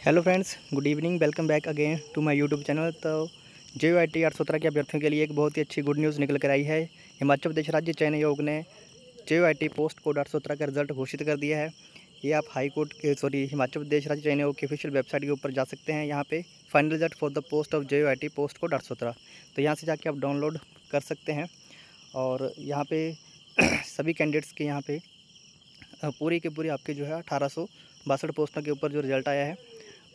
Hello friends good evening welcome back again to my YouTube channel तो J I T आठ के अभ्यर्थियों के लिए एक बहुत ही अच्छी गुड न्यूज़ निकल कर आई है। हिमाचल प्रदेश राज्य चयन आयोग ने J I T post code आठ सत्रह का रिज़ल्ट घोषित कर दिया है। ये आप हाई कोर्ट के सॉरी हिमाचल प्रदेश राज्य चयन आयोग की ऑफिशियल वेबसाइट के ऊपर जा सकते हैं। यहाँ पे final result for the post of J I T post code आठ सत्रह। तो यहाँ से जाके आप डाउनलोड कर सकते हैं। और यहाँ पे सभी कैंडिडेट्स के यहाँ पे पूरी के पूरी आपके जो है अठारह सौ बासठ पोस्टों के ऊपर जो रिज़ल्ट आया है।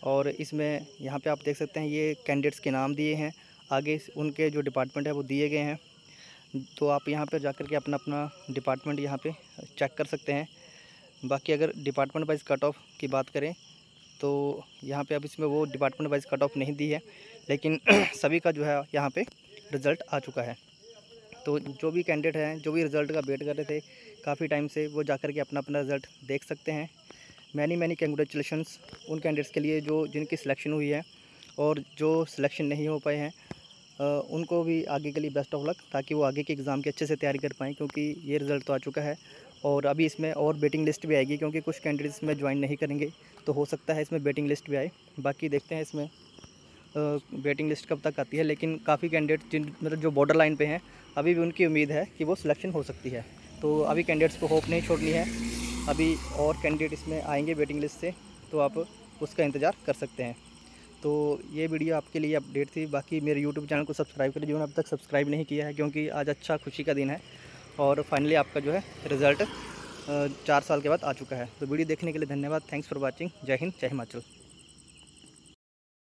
और इसमें यहाँ पे आप देख सकते हैं ये कैंडिडेट्स के नाम दिए हैं। आगे उनके जो डिपार्टमेंट है वो दिए गए हैं। तो आप यहाँ पर जाकर के अपना अपना डिपार्टमेंट यहाँ पे चेक कर सकते हैं। बाकी अगर डिपार्टमेंट वाइज कट ऑफ़ की बात करें तो यहाँ पे अब इसमें वो डिपार्टमेंट वाइज कट ऑफ़ नहीं दी है, लेकिन सभी का जो है यहाँ पे रिज़ल्ट आ चुका है। तो जो भी कैंडिडेट हैं, जो भी रिज़ल्ट का वेट कर रहे थे, काफ़ी टाइम से वो जाकर के अपना अपना रिज़ल्ट देख सकते हैं। मैनी मैनी कंग्रेचुलेशंस उन कैंडिडेट्स के लिए जो जिनकी सिलेक्शन हुई है और जो सिलेक्शन नहीं हो पाए हैं उनको भी आगे के लिए बेस्ट ऑफ़ लक ताकि वो आगे के एग्ज़ाम की अच्छे से तैयारी कर पाएँ क्योंकि ये रिज़ल्ट तो आ चुका है और अभी इसमें और बेटिंग लिस्ट भी आएगी क्योंकि कुछ कैंडिडेट्स में ज्वाइन नहीं करेंगे तो हो सकता है इसमें बेटिंग लिस्ट भी आए। बाकी देखते हैं इसमें वेटिंग लिस्ट कब तक आती है, लेकिन काफ़ी कैंडिडेट जिन मतलब जो बॉर्डर लाइन पे हैं, अभी भी उनकी उम्मीद है कि वो सिलेक्शन हो सकती है। तो अभी कैंडिडेट्स को होप नहीं छोड़नी है। अभी और कैंडिडेट इसमें आएँगे वेटिंग लिस्ट से तो आप उसका इंतज़ार कर सकते हैं। तो ये वीडियो आपके लिए अपडेट थी। बाकी मेरे यूट्यूब चैनल को सब्सक्राइब करें जिन्होंने अब तक सब्सक्राइब नहीं किया है, क्योंकि आज अच्छा खुशी का दिन है। और फाइनली आपका जो है रिज़ल्ट चार साल के बाद आ चुका है। तो वीडियो देखने के लिए धन्यवाद। थैंक्स फॉर वॉचिंग जय हिंद, जय हिमाचल।